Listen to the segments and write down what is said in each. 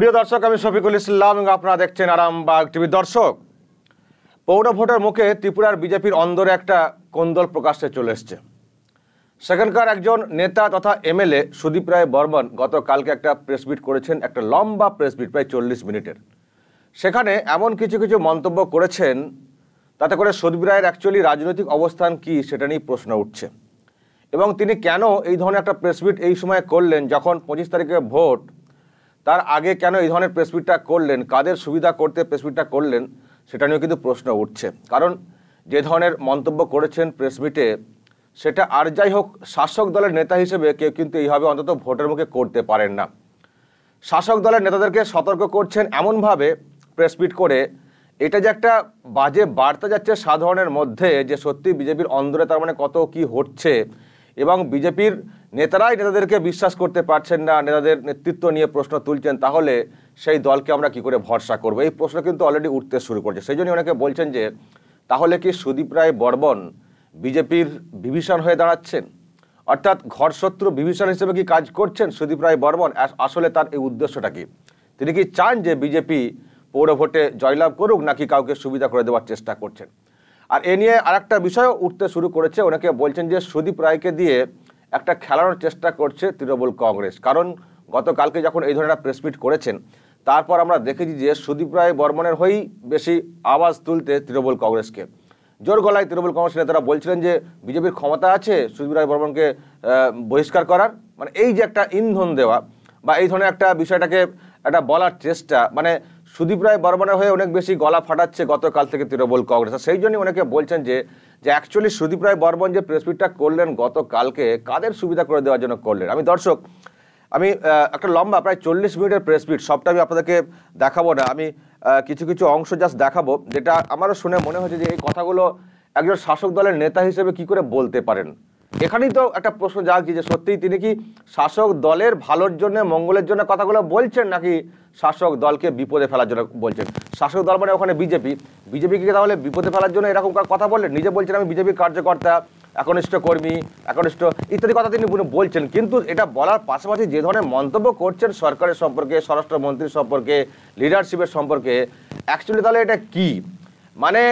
প্রিয় দর্শক, আমি শফিকুল ইসলাম এবং আপনারা দেখছেন আরামবাগ টিভির দর্শক। পৌর ভোটের মুখে ত্রিপুরার বিজেপির অন্দরে একটা কোন্দল প্রকাশ্যে চলে এসছে। সেখানকার একজন নেতা তথা এমএলএ সুদীপ রায় বর্মন গতকালকে একটা প্রেস মিট করেছেন, একটা লম্বা প্রেস মিট, প্রায় চল্লিশ মিনিটের। সেখানে এমন কিছু কিছু মন্তব্য করেছেন, তাতে করে সুদীপ রায়ের অ্যাকচুয়ালি রাজনৈতিক অবস্থান কি সেটা নিয়ে প্রশ্ন উঠছে। এবং তিনি কেন এই ধরনের একটা প্রেস মিট এই সময় করলেন, যখন পঁচিশ তারিখে ভোট তার আগে কেন এই ধরনের প্রেসমিটটা করলেন? কাদের সুবিধা করতে প্রেসমিটটা করলেন? সেটা নিয়েও কিন্তু প্রশ্ন উঠছে। কারণ যে ধরনের মন্তব্য করেছেন প্রেসমিটে সেটা আর যাই হোক, শাসক দলের নেতা হিসেবে কেউ কিন্তু এইভাবে অন্তত ভোটের মুখে করতে পারেন না। শাসক দলের নেতাদেরকে সতর্ক করছেন এমনভাবে প্রেসমিট করে, এটা যে একটা বাজে বার্তা যাচ্ছে সাধারণের মধ্যে যে সত্যি বিজেপির অন্দরে তার মানে কত কি হচ্ছে এবং বিজেপির নেতারাই নেতাদেরকে বিশ্বাস করতে পারছেন না, নেতাদের নেতৃত্ব নিয়ে প্রশ্ন তুলছেন, তাহলে সেই দলকে আমরা কি করে ভরসা করব? এই প্রশ্ন কিন্তু অলরেডি উঠতে শুরু করছে। সেই জন্য অনেকে বলছেন যে, তাহলে কি সুদীপ রায় বর্মন বিজেপির বিভীষণ হয়ে দাঁড়াচ্ছেন? অর্থাৎ ঘরশত্রু বিভীষণ হিসেবে কি কাজ করছেন সুদীপ রায় বর্মন? আসলে তার এই উদ্দেশ্যটা কি? তিনি কি চান যে বিজেপি পৌর ভোটে জয়লাভ করুক, নাকি কাউকে সুবিধা করে দেওয়ার চেষ্টা করছেন? আর এ নিয়ে আরেকটা বিষয় উঠতে শুরু করেছে। ওনাকে বলছেন যে সুদীপ রায়কে দিয়ে একটা খেলানোর চেষ্টা করছে তৃণমূল কংগ্রেস। কারণ গতকালকে যখন এই ধরনের প্রেস মিট করেছেন, তারপর আমরা দেখেছি যে সুদীপ রায় বর্মনের হয়েই বেশি আওয়াজ তুলতে তৃণমূল কংগ্রেসকে। জোর গলায় তৃণমূল কংগ্রেস নেতারা বলছিলেন যে বিজেপির ক্ষমতা আছে সুদীপ রায় বর্মনকে বহিষ্কার করার। মানে এই যে একটা ইন্ধন দেওয়া বা এই ধরনের একটা বিষয়টাকে, একটা বলার চেষ্টা মানে সুদীপ রায় বর্মনের হয়ে অনেক বেশি গলা ফাটাচ্ছে গতকাল থেকে তৃণমূল কংগ্রেস। সেই জন্যই অনেকে বলছেন যে যে অ্যাকচুয়ালি সুদীপ রায় বর্মন যে প্রেস মিটটা করলেন গতকালকে, কাদের সুবিধা করে দেওয়ার জন্য করলেন? আমি দর্শক, আমি একটা লম্বা প্রায় চল্লিশ মিনিটের প্রেস মিট সবটা আমি আপনাদেরকে দেখাবো না। আমি কিছু কিছু অংশ জাস্ট দেখাবো, যেটা আমারও শুনে মনে হচ্ছে যে এই কথাগুলো একজন শাসক দলের নেতা হিসেবে কি করে বলতে পারেন? এখানেই তো একটা প্রশ্ন জাগছে যে সত্যিই তিনি কি শাসক দলের ভালোর জন্য, মঙ্গলের জন্য কথাগুলো বলছেন নাকি শাসক দলকে বিপদে ফেলার জন্য বলছেন? শাসক দল মানে ওখানে বিজেপি। বিজেপিকে তাহলে বিপদে ফেলার জন্য এরকম কথা বললেন? নিজে বলছেন আমি বিজেপির কার্যকর্তা, একনিষ্ঠ কর্মী, একনিষ্ঠ ইত্যাদি কথা তিনি বলছেন। কিন্তু এটা বলার পাশাপাশি যে ধরনের মন্তব্য করছেন সরকারের সম্পর্কে, স্বরাষ্ট্রমন্ত্রীর সম্পর্কে লিডারশিপের সম্পর্কে অ্যাকচুয়ালি তাহলে এটা কি? মানে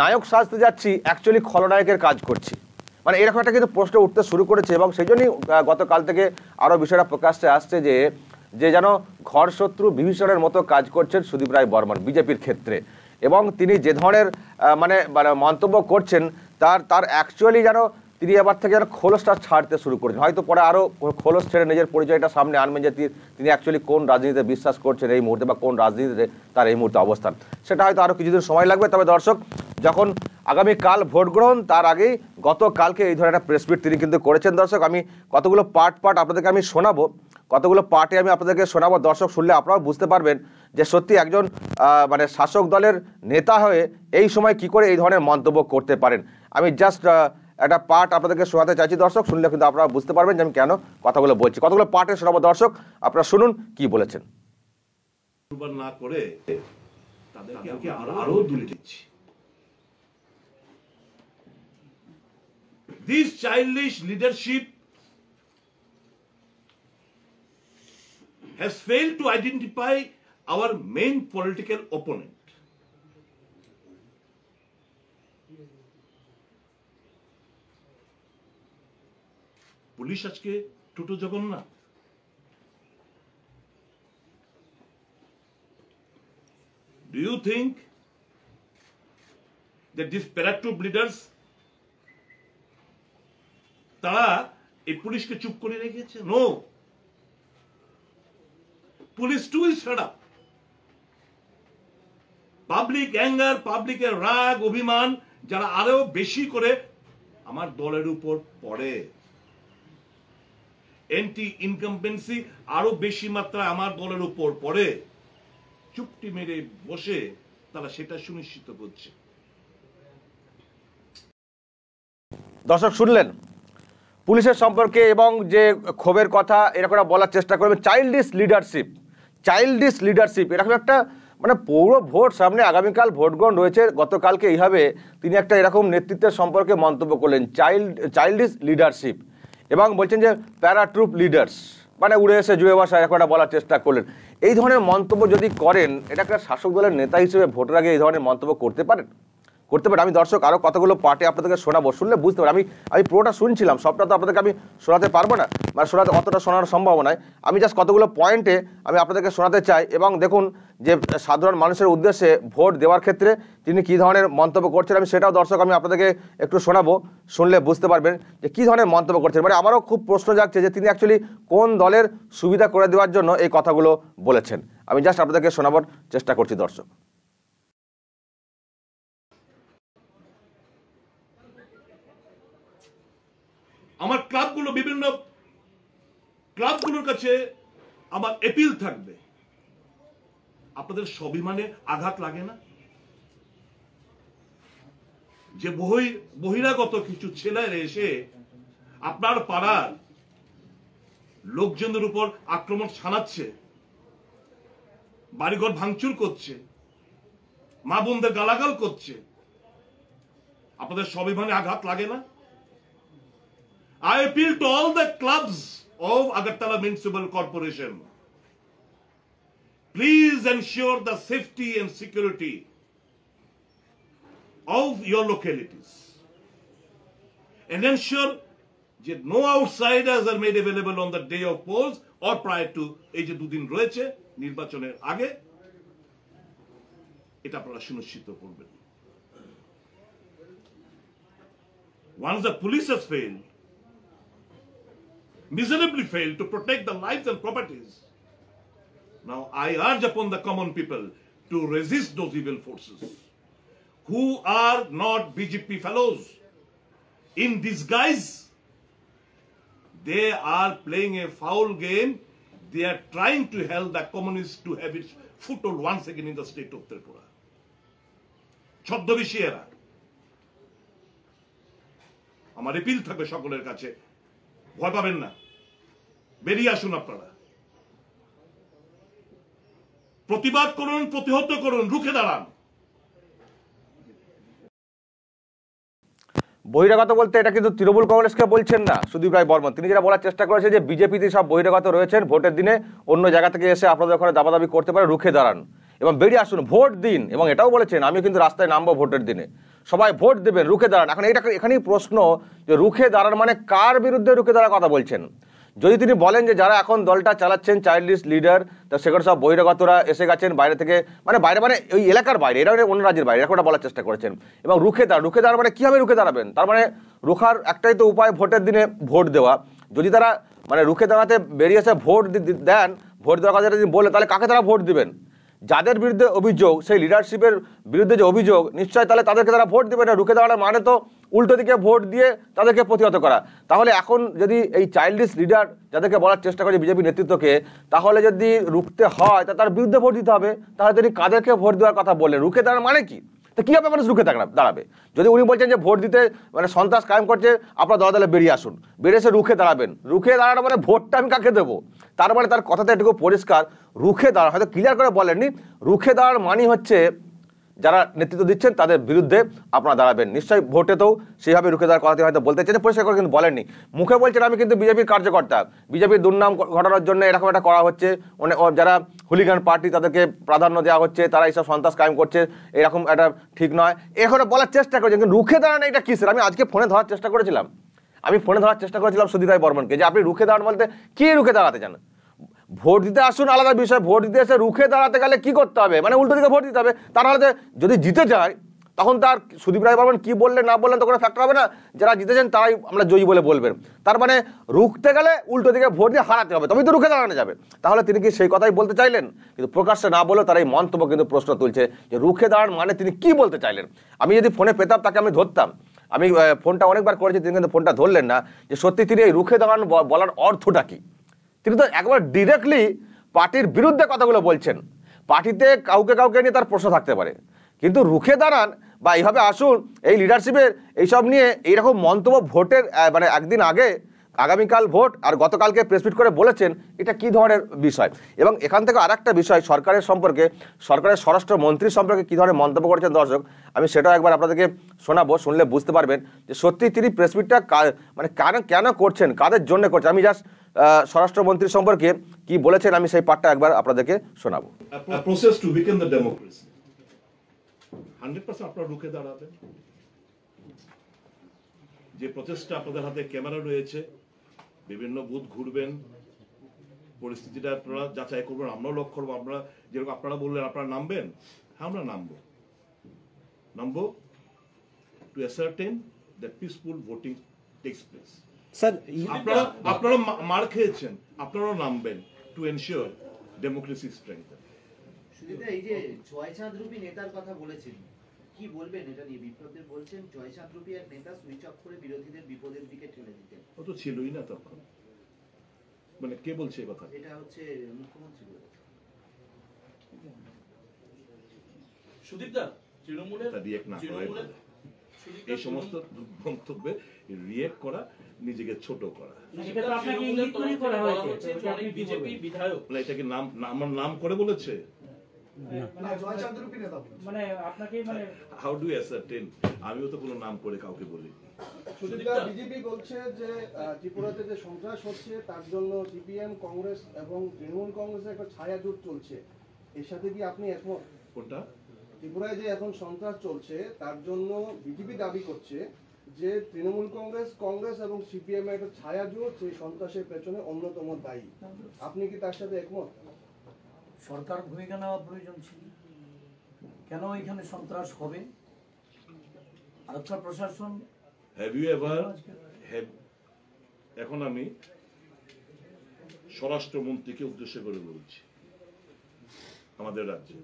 নায়ক সাজতে যাচ্ছি অ্যাকচুয়ালি খলনায়কের কাজ করছি। মানে এরকম একটা কিন্তু প্রশ্ন উঠতে শুরু করেছে এবং সেই জন্যই গতকাল থেকে আরও বিষয়টা প্রকাশ্যে আসছে যে যে যেন ঘর শত্রু বিভীষণের মতো কাজ করছেন সুদীপ রায় বর্মন বিজেপির ক্ষেত্রে। এবং তিনি যে ধরনের মানে মানে মন্তব্য করছেন, তার তার অ্যাকচুয়ালি যেন তিনি এবার থেকে যেন খোলসটা ছাড়তে শুরু করেছেন। হয়তো পরে আরও খোলস ছেড়ে নিজের পরিচয়টা সামনে আনবেন যে তিনি- অ্যাকচুয়ালি কোন রাজনীতিতে বিশ্বাস করছেন এই মুহূর্তে বা কোন রাজনীতিতে তার এই মুহূর্তে অবস্থান। সেটা হয়তো আরও কিছুদিন সময় লাগবে। তবে দর্শক, যখন আগামীকাল ভোট গ্রহণ তার আগেই গতকালকে এই ধরনের একটা প্রেস মিট তিনি কিন্তু করেছেন। দর্শক আমি কতগুলো পার্ট পার্ট আপনাদেরকে আমি শোনাবো কতগুলো পার্টে আমি আপনাদেরকে শোনাবো। দর্শক শুনলে আপনারাও বুঝতে পারবেন যে সত্যি একজন মানে শাসক দলের নেতা হয়ে এই সময় কি করে এই ধরনের মন্তব্য করতে পারেন। আমি জাস্ট একটা পার্ট আপনাদেরকে শোনাতে চাইছি। দর্শক শুনলে কিন্তু আপনারা বুঝতে পারবেন যে আমি কেন কথাগুলো বলছি। কতগুলো পার্টে শোনাবো দর্শক? আপনারা শুনুন কি বলেছেন। না করে তাদেরকে আরও আরও দূরে দিচ্ছি। This childish leadership has failed to identify our main political opponent. Police আজকে টোটো Jagannath Do you think that these paratroop leaders তারা এই পুলিশকে চুপ করে রেখেছে? No police to is fed public anger পাবলিকের রাগ, অভিমান যারা আরও বেশি করে আমার দলের উপর পড়ে। এন্টি ইনকামপেন্সি আরও বেশি মাত্রায় আমার দলের উপর পড়ে। চুপটি মেরে বসে তারা সেটা সুনিশ্চিত করছে। দর্শক শুনলেন পুলিশের সম্পর্কে এবং যে ক্ষোভের কথা, এরকম বলার চেষ্টা করবেন। চাইল্ডিশ লিডারশিপ চাইল্ডিশ লিডারশিপ এরকম একটা মানে পৌর ভোট সামনে আগামীকাল ভোট গ্রহণ রয়েছে। গতকালকে এইভাবে তিনি একটা এরকম নেতৃত্বের সম্পর্কে মন্তব্য করলেন। চাইল্ড চাইল্ডিশ লিডারশিপ এবং বলছেন যে প্যারাট্রুপ লিডার্স মানে উড়ে এসে জুয়ে ভাষায় এরকম একটা বলার চেষ্টা করলেন। এই ধরনের মন্তব্য যদি করেন, এটা একটা শাসক দলের নেতা হিসেবে ভোটের আগে এই ধরনের মন্তব্য করতে পারেন? করতে পারেন আমি দর্শক আরও কতগুলো পার্টে আপনাদেরকে শোনাবো, শুনলে বুঝতে পারি আমি আমি পুরোটা শুনছিলাম, সবটা তো আপনাদেরকে আমি শোনাতে পারব না মানে শোনাতে অতটা শোনার সম্ভব নয় আমি জাস্ট কতগুলো পয়েন্টে আমি আপনাদেরকে শোনাতে চাই এবং দেখুন যে সাধারণ মানুষের উদ্দেশ্যে ভোট দেওয়ার ক্ষেত্রে তিনি কী ধরনের মন্তব্য করছেন, আমি সেটাও দর্শক আমি আপনাদেরকে একটু শোনাবো, শুনলে বুঝতে পারবেন যে কী ধরনের মন্তব্য করছেন। মানে আমারও খুব প্রশ্ন জাগছে যে তিনি অ্যাকচুয়ালি কোন দলের সুবিধা করে দেওয়ার জন্য এই কথাগুলো বলেছেন। আমি জাস্ট আপনাদেরকে শোনাবার চেষ্টা করছি দর্শক। আমার ক্লাবগুলো বিভিন্ন ক্লাবগুলোর কাছে আমার এপিল থাকবে। আপনাদের স্বাভিমানে আঘাত লাগে না? যে বহি বহিরাগত কিছু ছেলেরা এসে আপনার পাড়ার লোকজনের উপর আক্রমণ ছানাচ্ছে বাড়িঘর ভাঙচুর করছে, মা বোনদের গালাগাল করছে, আপনাদের স্বাভিমানে আঘাত লাগে না? I appeal to all the clubs of Agartala Municipal Corporation. Please ensure the safety and security of your localities. And ensure that no outsiders are made available on the day of polls or prior to এই যে দুদিন রয়েছে নির্বাচনের আগে এটা আপনারা করবেন Once the police has failed, miserably failed to protect the lives and properties. Now I urge upon the common people to resist those evil forces who are not BJP fellows. In disguise, they are playing a foul game. They are trying to help the communists to have its foothold once again in the state of Tripura. ছদ্মবেশী আমার appeal থাকবে সকলের কাছে ভয় পাবেন না। বেরিয়ে আসুন আপনারা। প্রতিবাদ করুন, প্রতিহত করুন, রুখে দাঁড়ান। বহিরাগত বলতে এটা কিন্তু তৃণমূল কংগ্রেসকে বলছেন না সুদীপ রায় বর্মন। তিনি যেটা বলার চেষ্টা করেছেন যে বিজেপিতে সব বহিরাগত রয়েছেন, ভোটের দিনে অন্য জায়গা থেকে এসে আপনাদের ওখানে দাবাদাবি করতে পারে, রুখে দাঁড়ান। এবং বেরিয়ে আসুন ভোট দিন। এবং এটাও বলেছেন আমি কিন্তু রাস্তায় নামবো ভোটের দিনে। সবাই ভোট দেবেন, রুখে দাঁড়ান। এখন এটা এখানেই প্রশ্ন যে রুখে দাঁড়ান মানে কার বিরুদ্ধে রুখে দাঁড়ার কথা বলছেন? যদি তিনি বলেন যে যারা এখন দলটা চালাচ্ছেন চাইল্ডিস লিডার, তা সেখানে সব বহিরাগতরা এসে গেছেন বাইরে থেকে মানে বাইরে মানে ওই এলাকার বাইরে, এরা অন্য রাজ্যের বাইরে, এরকম বলার চেষ্টা করেছেন। এবং রুখে দাঁড় রুখে দাঁড়ান মানে কীভাবে রুখে দাঁড়াবেন? তার মানে রুখার একটাই তো উপায় ভোটের দিনে ভোট দেওয়া। যদি তারা মানে রুখে দাঁড়াতে বেরিয়ে এসে ভোট দেন, ভোট দেওয়ার কথা যদি বলে, তাহলে কাকে তারা ভোট দিবেন? যাদের বিরুদ্ধে অভিযোগ, সেই লিডারশিপের বিরুদ্ধে যে অভিযোগ, নিশ্চয়ই তাহলে তাদেরকে তারা ভোট দেবে না। রুখে দেওয়ার মানে তো উল্টো দিকে ভোট দিয়ে তাদেরকে প্রতিহত করা। তাহলে এখন যদি এই চাইল্ডিশ লিডার যাদেরকে বলার চেষ্টা করে বিজেপি নেতৃত্বকে, তাহলে যদি রুখতে হয়, তা তার বিরুদ্ধে ভোট দিতে হবে। তাহলে তিনি কাদেরকে ভোট দেওয়ার কথা বললেন? রুখে দেওয়ার মানে কি? তো কীভাবে মানুষ রুখে দাঁড়া- দাঁড়াবে। যদি উনি বলছেন যে ভোট দিতে মানে সন্ত্রাস কায়েম করছে, আপনার দলাদলে দলে বেরিয়ে আসুন। বেরিয়ে এসে রুখে দাঁড়াবেন। রুখে দাঁড়ানো মানে ভোটটা আমি কাকে দেবো? তার মানে তার কথাটা এটুকু পরিষ্কার। রুখে দাঁড়া হয়তো ক্লিয়ার করে বলেননি। রুখে দাঁড়ার মানি হচ্ছে যারা নেতৃত্ব দিচ্ছেন, তাদের বিরুদ্ধে আপনারা দাঁড়াবেন। নিশ্চয়ই ভোটেতেও সেইভাবে রুখে দেওয়ার কথা হয়তো বলতে চেয়েছেন, পরিষ্কার করে কিন্তু বলেননি। মুখে বলছেন, আমি কিন্তু বিজেপির কার্যকর্তা। বিজেপির দুর্নাম ঘটানোর জন্য এরকম একটা করা হচ্ছে। অনেক যারা হুলিগান পার্টি, তাদেরকে প্রাধান্য দেওয়া হচ্ছে, তারা এইসব সন্ত্রাস কায়েম করছে। এরকম একটা ঠিক নয়। এরকম বলার চেষ্টা করছেন, কিন্তু রুখে দাঁড়ানো এটা কিসের? আমি আজকে ফোনে ধরার চেষ্টা করেছিলাম। আমি ফোনে ধরার চেষ্টা করেছিলাম সুধীর রায় বর্মনকে যে আপনি রুখে দাঁড়ান বলতে কি রুখে দাঁড়াতে চান ভোট দিতে আসুন, আলাদা বিষয়। ভোট দিতে এসে রুখে দাঁড়াতে গেলে কি করতে হবে? মানে উল্টো দিকে ভোট দিতে হবে। তার যদি জিতে যায়, তখন তার সুদীপ রায় বর্মন কি বললেন না বললেন তো কোনো ফ্যাক্টর হবে না। যারা জিতেছেন তারাই আমরা জয়ী বলে বলবেন। তার মানে রুখতে গেলে উল্টো দিকে ভোট দিয়ে হারাতে হবে। তবেই তো রুখে দাঁড়ানো যাবে। তাহলে তিনি কি সেই কথাই বলতে চাইলেন? কিন্তু প্রকাশ্যে না বলেও তার এই মন্তব্য কিন্তু প্রশ্ন তুলছে যে রুখে দাঁড়ান মানে তিনি কি বলতে চাইলেন? আমি যদি ফোনে পেতাম তাকে আমি ধরতাম। আমি ফোনটা অনেকবার করেছি, তিনি কিন্তু ফোনটা ধরলেন না। যে সত্যি তিনি এই রুখে দাঁড়ান বলার অর্থটা কি? তিনি তো একবার ডিরেক্টলি পার্টির বিরুদ্ধে কথাগুলো বলছেন। পার্টিতে কাউকে কাউকে নিয়ে তার প্রশ্ন থাকতে পারে। কিন্তু রুখে দাঁড়ান বা এইভাবে আসুন, এই লিডারশিপের এইসব নিয়ে এইরকম মন্তব্য ভোটের মানে একদিন আগে আগামীকাল ভোট আর গতকালকে প্রেসমিট করে বলেছেন এটা কি ধরনের বিষয়? এবং এখান থেকে আরেকটা বিষয়, সরকারের সম্পর্কে, সরকারের স্বরাষ্ট্র মন্ত্রী সম্পর্কে কী ধরনের মন্তব্য করেছেন দর্শক? আমি সেটাও একবার আপনাদেরকে শোনাবো, শুনলে বুঝতে পারবেন যে সত্যি তিনি প্রেসমিটটা মানে কেন কেন করছেন, কাদের জন্য করছেন? আমি জাস্ট স্বরাষ্ট্রমন্ত্রী সম্পর্কে কি বলেছেন আমি সেই পাঠটা একবার আপনাদেরকে শোনাবো। a process to weaken the 100% আপনারা রুখে দাঁড়াবেন। যে প্রচেষ্টা আপনাদের হাতে ক্যামেরা রয়েছে বিভিন্ন বুথ ঘুরবেন পরিস্থিতিটা আপনারা যাচাই করবেন আমরাও লক্ষ্য করব আমরা যেরকম আপনারা বললেন আপনারা নামবেন? হ্যাঁ আমরা নামবো। নামবো to ascertain that peaceful voting takes place sir আপনারা আপনারা মার খেয়েছেন আপনারাও নামবেন টু এনশিওর ডেমোক্রেসি স্ট্রেংথ এই যে জয়চাঁদ রূপী নেতার কথা বলেছেন কি বলবেন? এটা নিয়ে বিপ্লবদেব বলছেন জয়চাঁদ রূপী এক নেতা সুইচ অফ করে বিরোধীদের বিপদের দিকে ঠেলে দিতেন। ও তো ছিলই না তখন। মানে কে বলছে এই কথা? এটা হচ্ছে মুখ্যমন্ত্রী বলেছেন সুদীপদা তৃণমূলের রিয়েক্ট না। সুদীপদা, এই সমস্ত মন্তব্যে রিয়েক্ট করা নিজেকে ছোট করা। সুদীপদা, এটা তো আপনাকে ইঙ্গিত করেই করা হয়েছে। যে এটা আপনি কি বিজেপি বিধায়ক। মানে এটাকে নাম আমার নাম করে বলেছে? মানে আপনাকে মানে হাউ ডু অ্যাসার্টেন আমিও তো কোনো নাম করে কাউকে বলি। বিজেপি বলছে যে ত্রিপুরাতে যে সন্ত্রাস হচ্ছে তার জন্য সিপিএম কংগ্রেস এবং তৃণমূল কংগ্রেসের একটা ছায়া জোট চলছে। এর সাথে কি আপনি একমত? কোনটা? ত্রিপুরায় যে এখন সন্ত্রাস চলছে তার জন্য বিজেপি দাবি করছে যে তৃণমূল কংগ্রেস কংগ্রেস এবং সিপিএম এর একটা ছায়া জোট সেই সন্ত্রাসের পেছনে অন্যতম দায়ী। আপনি কি তার সাথে একমত? সরকার ভূমিকা নেওয়া প্রয়োজন ছিল। কেন এখানে সন্ত্রাস হবে? আরক্ষা প্রশাসন? হ্যাভ ইউ এভার এখন আমি স্বরাষ্ট্রমন্ত্রীকে উদ্দেশ্য করে বলছি, আমাদের রাজ্যে।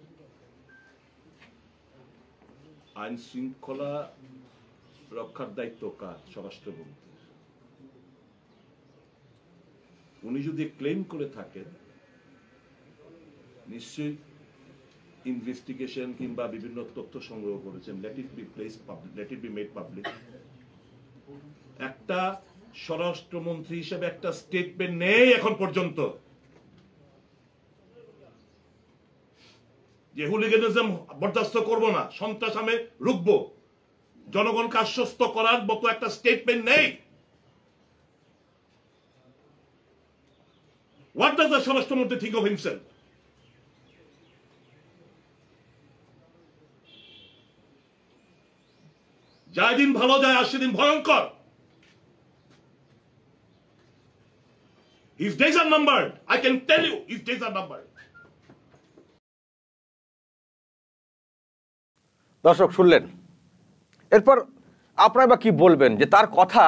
আইন শৃঙ্খলা রক্ষার দায়িত্ব কার? স্বরাষ্ট্রমন্ত্রীর। উনি যদি ক্লেম করে থাকেন নিশ্চয়ই ইনভেস্টিগেশন কিংবা বিভিন্ন তথ্য সংগ্রহ করেছেন। Let it be place let it be made public একটা স্বরাষ্ট্রমন্ত্রী হিসেবে একটা স্টেটমেন্ট নেই এখন পর্যন্ত। যে হুলিগানিজম বরদাস্ত করব না, সন্ত্রাস আমি রুখব। জনগণকে আশ্বস্ত করার মতো একটা স্টেটমেন্ট নেই। হোয়াট ডাজ দ্য স্বরাষ্ট্রমন্ত্রী থিঙ্ক অফ হিমসেলফ যায় দিন ভালো যায় আসে দিন ভয়ঙ্কর His days are numbered. I can tell you, his days are numbered. দর্শক শুনলেন এরপর আপনারা বা কি বলবেন যে তার কথা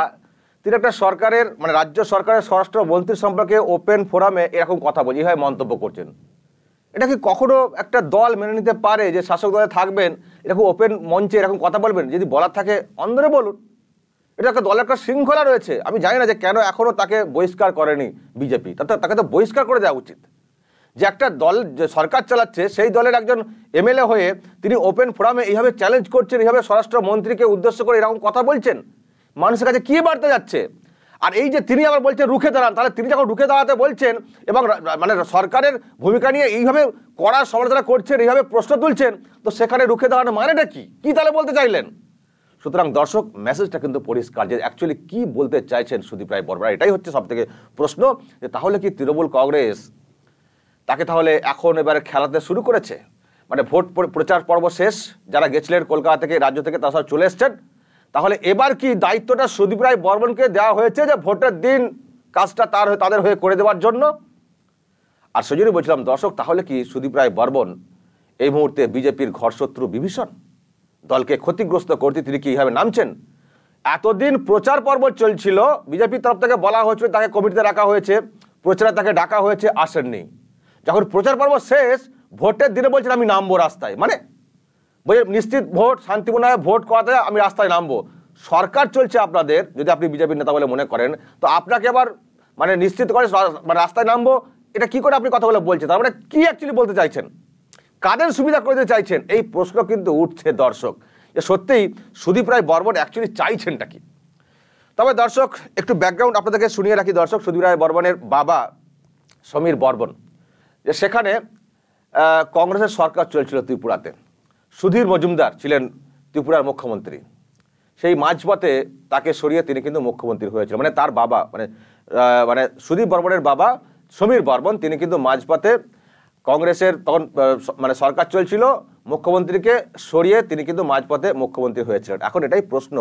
তিনি একটা সরকারের মানে রাজ্য সরকারের স্বরাষ্ট্র মন্ত্রী সম্পর্কে ওপেন ফোরামে এরকম কথা বলছে এইভাবে মন্তব্য করছেন এটা কি কখনো একটা দল মেনে নিতে পারে যে শাসক দলে থাকবেন? এরকম ওপেন মঞ্চে এরকম কথা বলবেন? যদি বলার থাকে, অন্দরে বলুন। এটা একটা দলের একটা শৃঙ্খলা রয়েছে। আমি জানি না যে কেন এখনও তাকে বহিষ্কার করেনি বিজেপি। তাতে তাকে তো বহিষ্কার করে দেওয়া উচিত। যে একটা দল যে সরকার চালাচ্ছে, সেই দলের একজন এমএলএ হয়ে তিনি ওপেন ফোরামে এইভাবে চ্যালেঞ্জ করছেন, এইভাবে স্বরাষ্ট্র মন্ত্রীকে উদ্দেশ্য করে এরকম কথা বলছেন? মানুষের কাছে কী বার্তা যাচ্ছে? আর এই যে তিনি আবার বলছেন রুখে দাঁড়ান, তাহলে তিনি যখন রুখে দাঁড়াতে বলছেন এবং মানে সরকারের ভূমিকা নিয়ে এইভাবে কড়া সমালোচনা করছেন, এইভাবে প্রশ্ন তুলছেন, তো সেখানে রুখে দাঁড়ানো মানেটা কি? কি তাহলে বলতে চাইলেন? সুতরাং দর্শক মেসেজটা কিন্তু পরিষ্কার যে অ্যাকচুয়ালি কি বলতে চাইছেন সুদীপ রায় বর্মা, এটাই হচ্ছে সব থেকে প্রশ্ন যে তাহলে কি তৃণমূল কংগ্রেস তাকে তাহলে এখন এবারে খেলাতে শুরু করেছে? মানে ভোট প্র- প্রচার পর্ব শেষ, যারা গেছিলেন কলকাতা থেকে, রাজ্য থেকে, তারা সব চলে এসছেন। তাহলে এবার কি দায়িত্বটা সুদীপ রায় বর্মনকে দেওয়া হয়েছে যে ভোটের দিন কাজটা তার হয়ে- তাদের হয়ে করে দেওয়ার জন্য? আর সেজন্যই বলছিলাম, দর্শক, তাহলে কি সুদীপ রায় বর্মন এই মুহূর্তে বিজেপির ঘরশত্রু বিভীষণ? দলকে ক্ষতিগ্রস্ত করতে তিনি কি এইভাবে নামছেন? এতদিন প্রচার পর্ব চলছিল, বিজেপির তরফ থেকে বলা হয়েছিল, তাকে কমিটিতে রাখা হয়েছে, প্রচারে তাকে ডাকা হয়েছে, আসেননি। যখন প্রচার পর্ব শেষ, ভোটের দিনে বলছেন, আমি নামবো রাস্তায়। মানে বলছে নিশ্চিত ভোট, শান্তিপূর্ণভাবে ভোট করাতে আমি রাস্তায় নামবো। সরকার চলছে আপনাদের, যদি আপনি বিজেপির নেতা বলে মনে করেন, তো আপনাকে আবার মানে নিশ্চিত করে মানে রাস্তায় নামবো। এটা কি করে আপনি কথাগুলো বলছেন? তার মানে কি অ্যাকচুয়ালি বলতে চাইছেন? কাদের সুবিধা করে চাইছেন? এই প্রশ্ন কিন্তু উঠছে দর্শক। যে সত্যিই সুদীপ রায় বর্মন অ্যাকচুয়ালি চাইছেনটা কি? তবে দর্শক, একটু ব্যাকগ্রাউন্ড আপনাদেরকে শুনিয়ে রাখি দর্শক সুধীর রায় বর্মনের বাবা সমীর বর্মন। যে সেখানে কংগ্রেসের সরকার চলছিল ত্রিপুরাতে। সুধীর মজুমদার ছিলেন ত্রিপুরার মুখ্যমন্ত্রী। সেই মাঝপথে তাকে সরিয়ে তিনি কিন্তু মুখ্যমন্ত্রী হয়েছিল মানে তার বাবা মানে মানে সুদীপ বর্মনের বাবা সমীর বর্মন, তিনি কিন্তু মাঝপথে কংগ্রেসের তখন মানে সরকার চলছিল, মুখ্যমন্ত্রীকে সরিয়ে তিনি কিন্তু মাঝপথে মুখ্যমন্ত্রী হয়েছিলেন। এখন এটাই প্রশ্ন,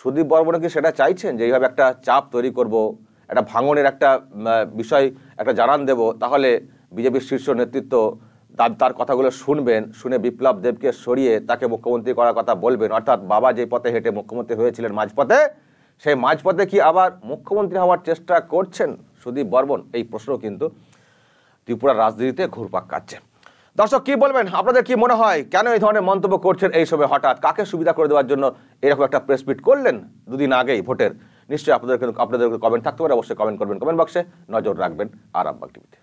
সুদীপ বর্মন কি সেটা চাইছেন যে এইভাবে একটা চাপ তৈরি করব, একটা ভাঙনের একটা বিষয়, একটা জানান দেব, তাহলে বিজেপির শীর্ষ নেতৃত্ব তার তার কথাগুলো শুনবেন, শুনে বিপ্লব দেবকে সরিয়ে তাকে মুখ্যমন্ত্রী করার কথা বলবেন। অর্থাৎ বাবা যে পথে হেঁটে মুখ্যমন্ত্রী হয়েছিলেন মাঝপথে, সেই মাঝপথে কি আবার মুখ্যমন্ত্রী হওয়ার চেষ্টা করছেন? সুদীপ বর্মন, এই প্রশ্ন কিন্তু ত্রিপুরার রাজনীতিতে ঘুরপাক কাটছে দর্শক, কি বলবেন? আপনাদের কি মনে হয়, কেন এই ধরনের মন্তব্য করছেন এই সময় হঠাৎ? কাকে সুবিধা করে দেওয়ার জন্য এরকম একটা প্রেস মিট করলেন? দুদিন আগেই ভোটের। নিশ্চয়ই আপনাদের আপনাদের কমেন্ট থাকতে পারে, অবশ্যই কমেন্ট করবেন। কমেন্ট বক্সে নজর রাখবেন আরামবাগ টিভিতে